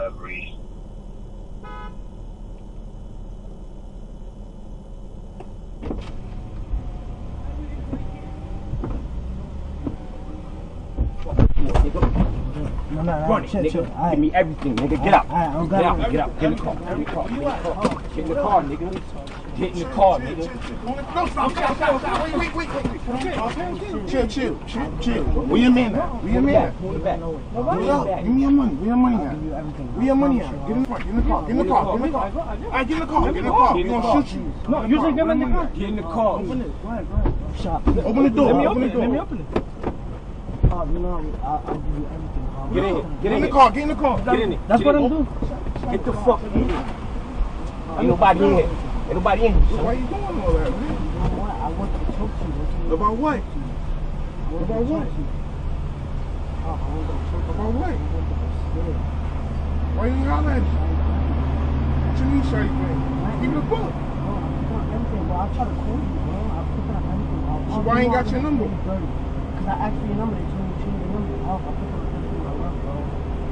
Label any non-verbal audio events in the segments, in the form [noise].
You have. No, no, no. Run it, chill, nigga. chill. All right. Give me everything, nigga. Get out. All right, I don't Get got out. it. Get out. Get in the car. Get in the car. Get in the car. Get in the car, nigga. Get in the car, nigga. No, stop, stop, stop, stop. Wait, wait, wait, wait. Chill, chill, chill, chill. Where your man at? Where your man? Pull it back. Give me your money. Where your money at? Where your money at? Get in the car. Get in the car. Get in the car. Get in the car. All right, get in the car. Get in the car. We gonna shoot you. No, you say get in the car. Get in the car. Open Shop. Open the door. Let me Open it. Let me open it. Oh, you know, I'll, give you everything. Get in here. Get Get in the car. Get in the car. Get in here. That's what I'm doing. Get the fuck in here. Ain't nobody in here. Ain't nobody in here. Why you doing all that, man? You what? I want to talk to you. About what? I About what? talk to you. I want to talk to you. About what? I want. Why you ain't holler at me? What you mean, shawty? Give me the book. Bro, I put on everything, bro. I try to call you, bro. I put on everything. I'll- So I'll why do ain't got your number? dirty, dirty. Cause I asked for your number. They told me to change your number. I'll, put on everything I love, bro. I put on my daughter's life, bro.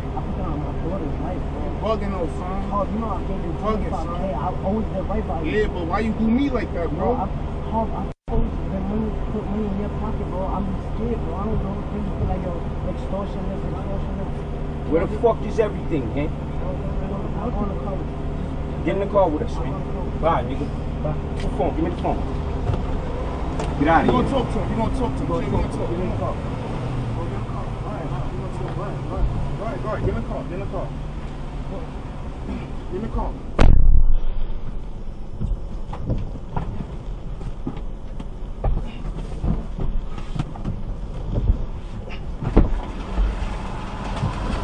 Bugging though, son. You know I gave you Fucking 25k. I always did right by you. Yeah, but why you do me like that, Bro, I, bro? Harv, I always put money, put money in your pocket, bro. I'm scared, bro. I don't know. Then you feel like yo, extortion this, extortion that. Where the fuck is everything, man? I'm on the cover. Get in the car with us, man. Bye, nigga. Bye. What's the phone? Give me the phone. Get out You of gonna talk to him. You gonna talk to him. You gonna talk to him. car. Right, right. Get in the car. Get in the car. Get in the car.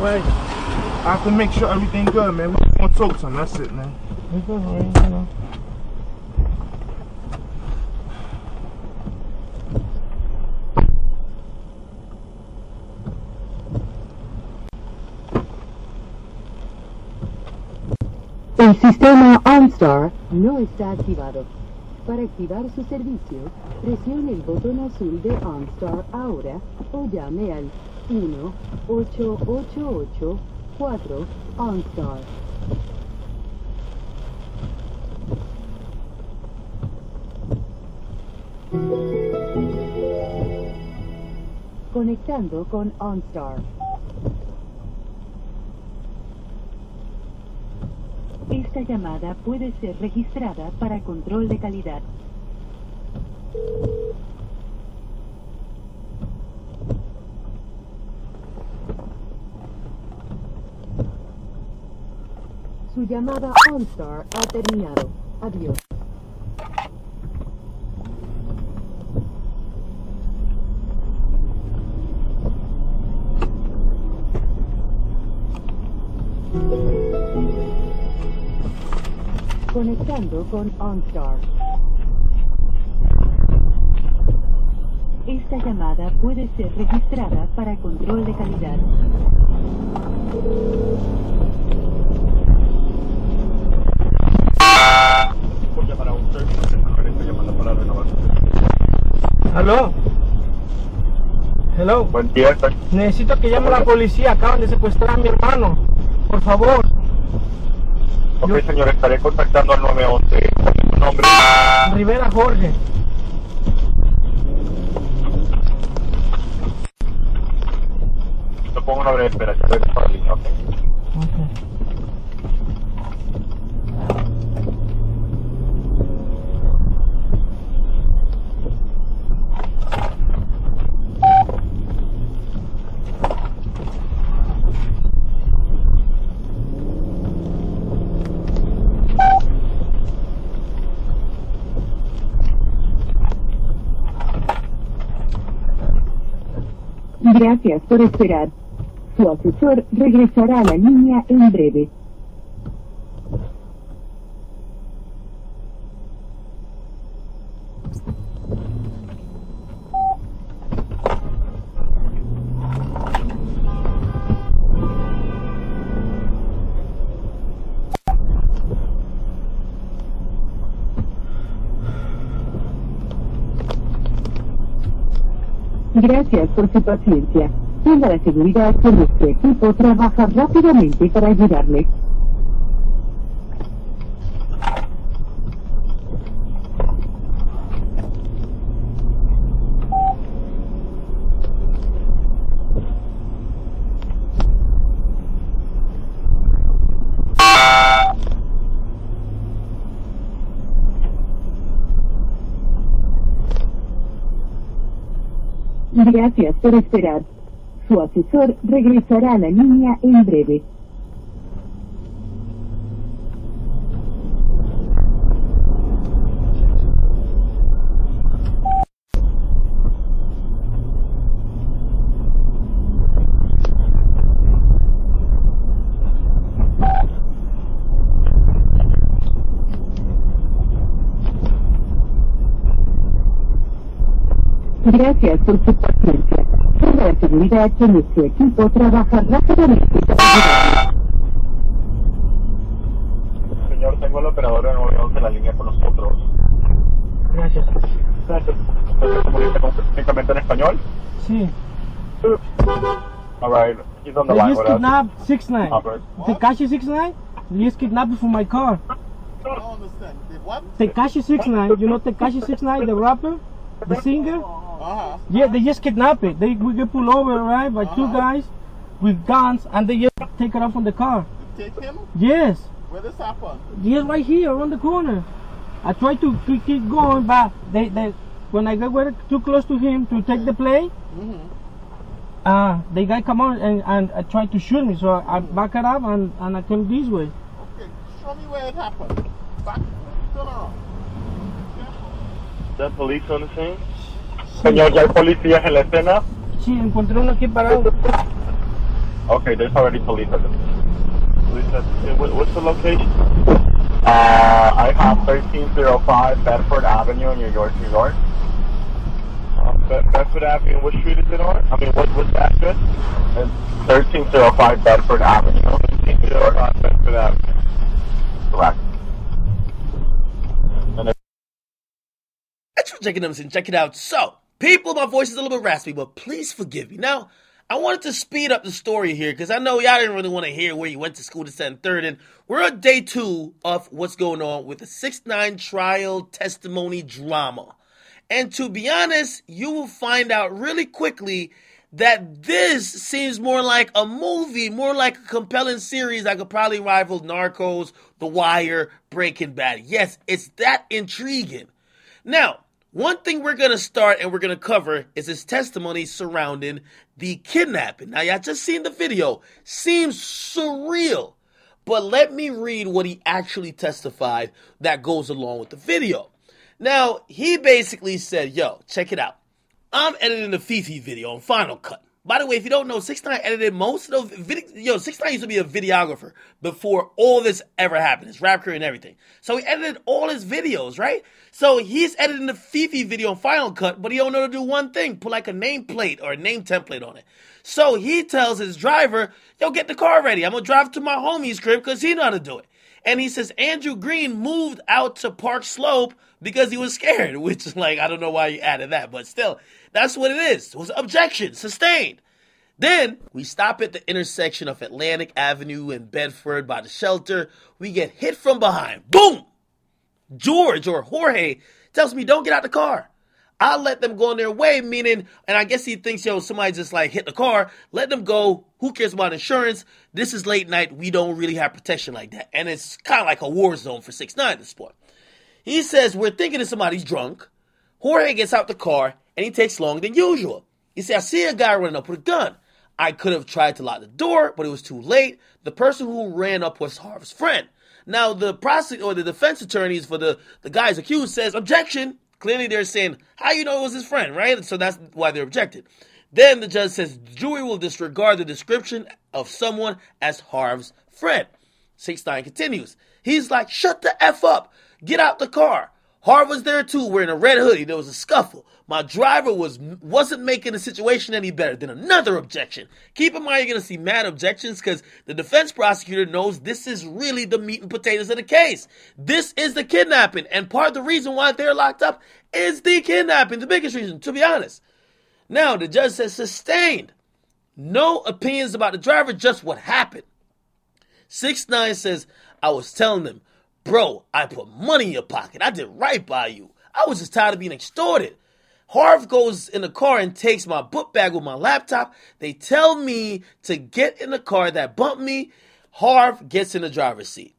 Wait. I have to make sure everything good, man. We gonna talk to him. That's it, man. It's alright, you know. El sistema OnStar no está activado. Para activar su servicio, presione el botón azul de OnStar ahora o llame al 1-888-4 OnStar. Conectando con OnStar. Esta llamada puede ser registrada para control de calidad. Su llamada OnStar ha terminado. Adiós. Conectando con OnStar. Esta llamada puede ser registrada para control de calidad. Hello. Hello. Buen día, Necesito que llame a la policía. Acaban de secuestrar a mi hermano. Por favor. Ok, señor, estaré contactando al 911. ¿Cuál es su nombre? Rivera Jorge. Te pongo una breve espera, ya regreso a la línea, ok. Gracias por esperar. Su asesor regresará a la línea en breve. Gracias por su paciencia. Tenga la seguridad que nuestro equipo trabaja rápidamente para ayudarle. Gracias por esperar. Su asesor regresará a la línea en breve. Gracias por su paciencia. Tenga la seguridad que nuestro equipo trabaja rápidamente para. Señor, tengo al operador de 911 en la línea con nosotros. Gracias. Gracias. ¿Usted comunica en español? Sí. Alright, he's on the line kidnapped 6 9 Alright. Tekashi 6 9 They just kidnapped me from my car. I don't understand. Tekashi 6 9 You know Tekashi 6 9 the rapper? The singer? Uh-huh. Yeah, they just kidnap it. They we get pulled over, right, by two guys with guns, and they just take it off from the car. You take him? Yes, Where this happen? yes, right here around the corner. I tried to keep, keep going, but they, they when I got way too close to him to take the play, Mm-hmm. uh, the guy come on and, and uh, tried to shoot me. So I, I back it up and, and I came this way. Okay, show me where it happened. Back, turn around. ¿Is there police on the scene? Señor, ¿ya hay policías en la escena? Sí, encontré uno aquí parado. Okay, there's already police at the Police at what, What's the location? Uh, I have 1305 Bedford Avenue in New York, New York. Um, Be- Bedford Avenue, what street is it on? I mean, what, what's the address? It's 1305 Bedford Avenue. 1305 Bedford Avenue. Correct. And it- Thanks for checking them and check it out. So, people, my voice is a little bit raspy, but please forgive me. Now, I wanted to speed up the story here because I know y'all didn't really want to hear where you went to school to send third, and we're on day two of what's going on with the six nine trial testimony drama. And to be honest, you will find out really quickly that this seems more like a movie, more like a compelling series that could probably rival Narcos, The Wire, Breaking Bad. Yes, it's that intriguing. Now, one thing we're going to start and we're going to cover is his testimony surrounding the kidnapping. Now, y'all just seen the video. Seems surreal. But let me read what he actually testified that goes along with the video. Now, he basically said, yo, check it out. I'm editing the FEFE video on Final Cut. By the way, if you don't know, 6 9 edited most of the video. Yo, 6 9 used to be a videographer before all this ever happened, his rap career and everything. So he edited all his videos, right? So he's editing the FEFE video on Final Cut, but he don't know to do one thing put like a nameplate or a name template on it. So he tells his driver, yo, get the car ready. I'm gonna drive to my homie's crib because he know how to do it. And he says Andrew Green moved out to Park Slope because he was scared, [laughs] which is like, I don't know why you added that, but still, that's what it is. It was objection, sustained. Then we stop at the intersection of Atlantic Avenue and Bedford by the shelter. We get hit from behind. Boom! George or Jorge tells me, don't get out the car. I'll let them go on their way, meaning, and I guess he thinks, yo, somebody just like hit the car, let them go. Who cares about insurance? This is late night. We don't really have protection like that. And it's kind of like a war zone for 6 9 at this point. He says, We're thinking that somebody's drunk. Jorge gets out the car and he takes longer than usual. He said, I see a guy running up with a gun. I could have tried to lock the door, but it was too late. The person who ran up was Harv's friend. Now, the prosecutor or the defense attorneys for the, the guys accused says, Objection. Clearly, they're saying, How you know it was his friend, right? So that's why they're objected. Then the judge says, jury will disregard the description of someone as Harv's friend. 6 9 continues. He's like, Shut the F up. Get out the car. Harv was there too, wearing a red hoodie. There was a scuffle. My driver was wasn't making the situation any better. Then another objection. Keep in mind you're gonna see mad objections because the defense prosecutor knows this is really the meat and potatoes of the case. This is the kidnapping, and part of the reason why they're locked up is the kidnapping. The biggest reason, to be honest. Now, the judge says sustained. No opinions about the driver, just what happened. 6 9 says, I was telling them, bro, I put money in your pocket. I did right by you. I was just tired of being extorted. Harv goes in the car and takes my book bag with my laptop. They tell me to get in the car that bumped me. Harv gets in the driver's seat.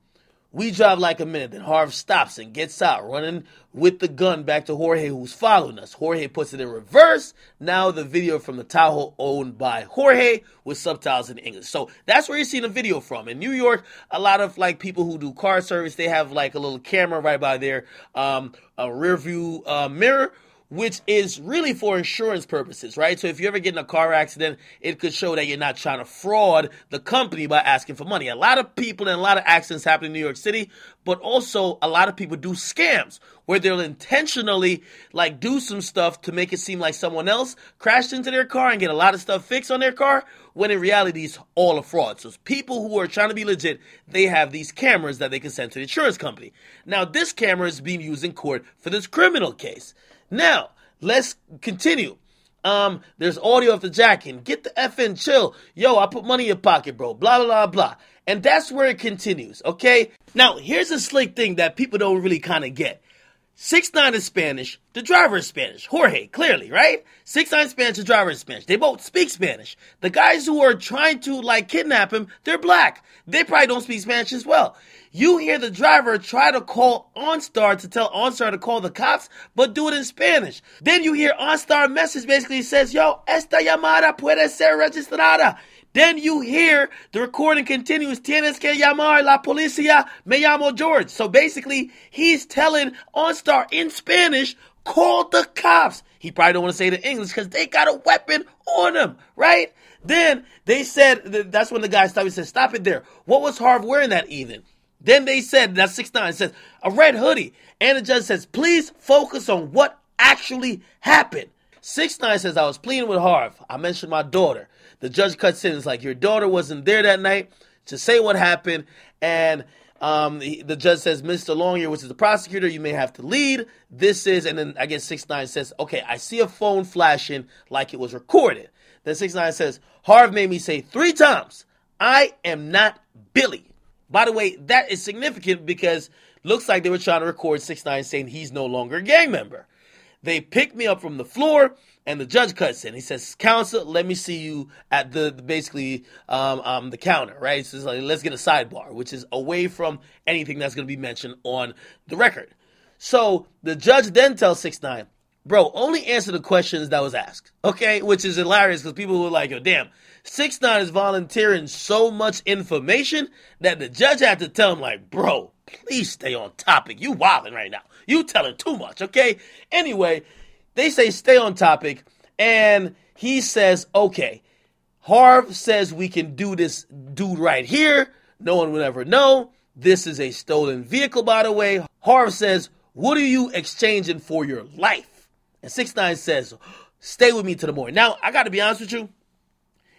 We drive like a minute, then Harv stops and gets out, running with the gun back to Jorge, who's following us. Jorge puts it in reverse. Now the video from the Tahoe owned by Jorge with subtitles in English. So that's where you're seeing the video from. In New York, a lot of like people who do car service, they have like a little camera right by their um, a rear view uh, mirror which is really for insurance purposes, right? So if you ever get in a car accident, it could show that you're not trying to fraud the company by asking for money. A lot of people and a lot of accidents happen in New York City, but also a lot of people do scams where they'll intentionally like do some stuff to make it seem like someone else crashed into their car and get a lot of stuff fixed on their car when in reality it's all a fraud. So people who are trying to be legit, they have these cameras that they can send to the insurance company. Now this camera is being used in court for this criminal case. Now, let's continue. Um, there's audio of the jacking. Get the FN chill. Yo, I put money in your pocket, bro. Blah, blah, blah, blah. And that's where it continues, okay? Now, here's a slick thing that people don't really kind of get. Six nine is Spanish. The driver is Spanish. Jorge, clearly, right? Six nine Spanish. The driver is Spanish. They both speak Spanish. The guys who are trying to like kidnap him, they're black. They probably don't speak Spanish as well. You hear the driver try to call OnStar to tell OnStar to call the cops, but do it in Spanish. Then you hear OnStar message basically says, "Yo, esta llamada puede ser registrada." Then you hear the recording continues, tienes que llamar la policía, me llamo George. So basically, he's telling OnStar in Spanish, call the cops. He probably don't want to say it in English because they got a weapon on him, right? Then they said, that's when the guy stopped. He said, stop it there. What was Harv wearing that evening? Then they said, that's 6 9 says, a red hoodie. And the judge says, please focus on what actually happened. 6 9 says, I was pleading with Harv. I mentioned my daughter. The judge cuts in. It's like, your daughter wasn't there that night to say what happened. And um, the, the, judge says, Mr. Longyear, which is the prosecutor, you may have to lead. This is, and then I guess 6 9 says, okay, I see a phone flashing like it was recorded. Then 6 9 says, Harv made me say three times, I am not Billy. By the way, that is significant because looks like they were trying to record 6 9 saying he's no longer a gang member. They picked me up from the floor and the judge cuts in. He says, "Counsel, let me see you at the, the basically um, um, the counter, right?" So like, let's get a sidebar, which is away from anything that's going to be mentioned on the record. So the judge then tells six nine, "Bro, only answer the questions that was asked." Okay, which is hilarious because people were like, "Yo, damn." Six nine is volunteering so much information that the judge had to tell him, like, bro, please stay on topic. You wilding right now. You telling too much, okay? Anyway, they say stay on topic, and he says, okay. Harv says we can do this dude right here. No one will ever know. This is a stolen vehicle, by the way. Harv says, What are you exchanging for your life? And 6 9 says, Stay with me to the morning. Now, I got to be honest with you.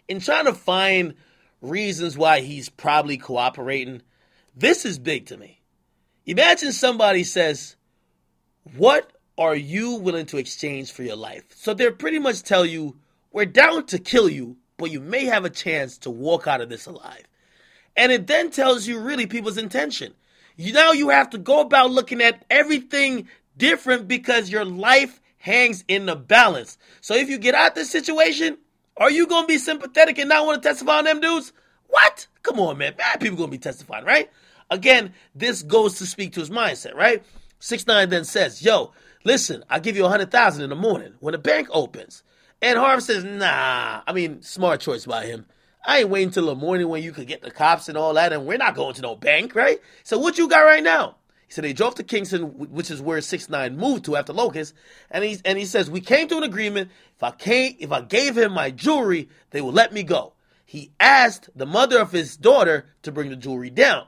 In trying to find reasons why he's probably cooperating, this is big to me. Imagine somebody says, What are you willing to exchange for your life? So they pretty much tell you, we're down to kill you, but you may have a chance to walk out of this alive. And it then tells you really people's intention. You now you have to go about looking at everything different because your life hangs in the balance. So if you get out this situation, are you gonna be sympathetic and not want to testify on them dudes? What? Come on, man. Bad people gonna be testifying, right? Again, this goes to speak to his mindset, right? Six nine then says, "Yo, listen, I'll give you a hundred thousand in the morning when the bank opens." And Harv says, "Nah, I mean, smart choice by him. I ain't waiting till the morning when you could get the cops and all that, and we're not going to no bank, right? So what you got right now?" He said they drove to Kingston, which is where six nine moved to after Locust, and he and he says we came to an agreement. If I came, if I gave him my jewelry, they would let me go. He asked the mother of his daughter to bring the jewelry down.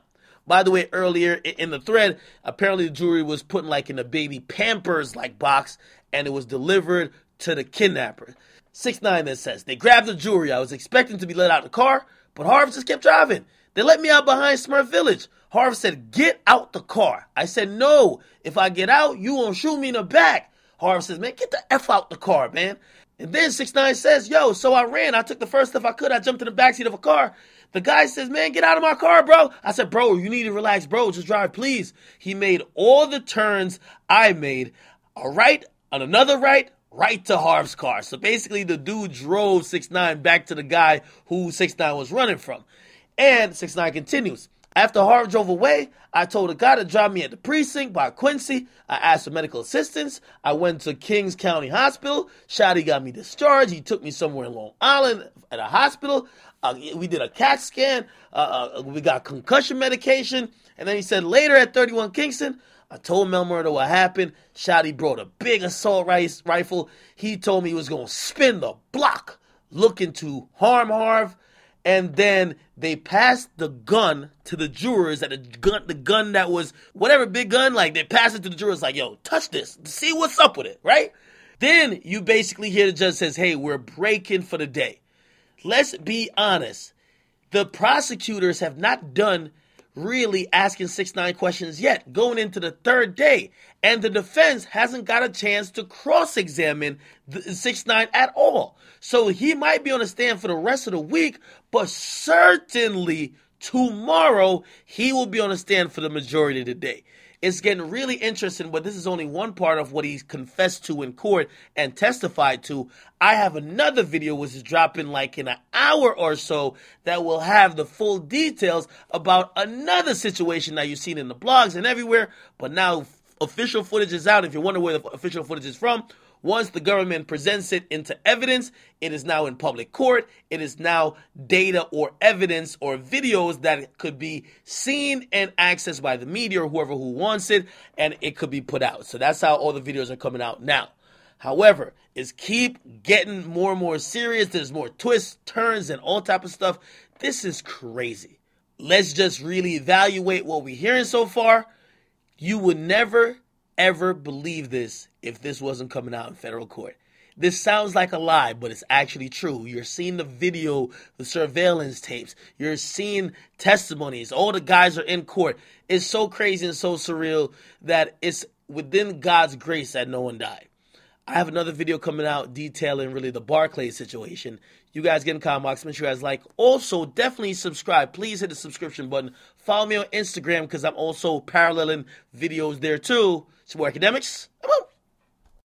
By the way, earlier in the thread, apparently the jewelry was put in like in a baby Pampers like box, and it was delivered to the kidnapper. Six nine then says they grabbed the jewelry. I was expecting to be let out of the car, but Harv just kept driving. They let me out behind Smurf Village. Harv said, "Get out the car." I said, "No. If I get out, you won't shoot me in the back." Harv says, "Man, get the f out the car, man." And then 6 9 says, Yo, so I ran. I took the first stuff I could. I jumped in the backseat of a car. The guy says, Man, get out of my car, bro. I said, Bro, you need to relax, bro. Just drive, please. He made all the turns I made. A right, on another right, right to Harv's car. So basically, the dude drove 6 9 back to the guy who 6 9 was running from. And 6 9 continues. After Harv drove away, I told a guy to drop me at the precinct by Quincy. I asked for medical assistance. I went to Kings County Hospital. Shotti got me discharged. He took me somewhere in Long Island at a hospital. Uh, we did a CAT scan. Uh, uh, we got concussion medication. And then he said later at 31 Kingston, I told Mel Murda what happened. Shotti brought a big assault rifle. He told me he was going to spin the block looking to harm Harv and then they passed the gun to the jurors that the gun the gun that was whatever big gun like they passed it to the jurors like yo touch this see what's up with it right? Then you basically hear the judge says hey we're breaking for the day. Let's be honest. The prosecutors have not done really asking 6 9 questions yet, going into the third day. And the defense hasn't got a chance to cross examine 6 9 at all. So he might be on the stand for the rest of the week, but certainly tomorrow he will be on the stand for the majority of the day. It's getting really interesting, but this is only one part of what he's confessed to in court and testified to. I have another video which is dropping like in an hour or so that will have the full details about another situation that you've seen in the blogs and everywhere, but now official footage is out. If you wonder where the official footage is from, once the government presents it into evidence, it is now in public court. It is now data or evidence or videos that could be seen and accessed by the media or whoever who wants it, and it could be put out. So that's how all the videos are coming out now. However, is keep getting more and more serious. There's more twists, turns, and all type of stuff. This is crazy. Let's just really evaluate what we're hearing so far. You would never ever believe this if this wasn't coming out in federal court. This sounds like a lie, but it's actually true. You're seeing the video, the surveillance tapes. You're seeing testimonies. All the guys are in court. It's so crazy and so surreal that it's within God's grace that no one died. I have another video coming out detailing really the Barclay situation. You guys get in comments. Make sure you guys like. Also, definitely subscribe. Please hit the subscription button. Follow me on Instagram because I'm also paralleling videos there too. It's more Akademiks.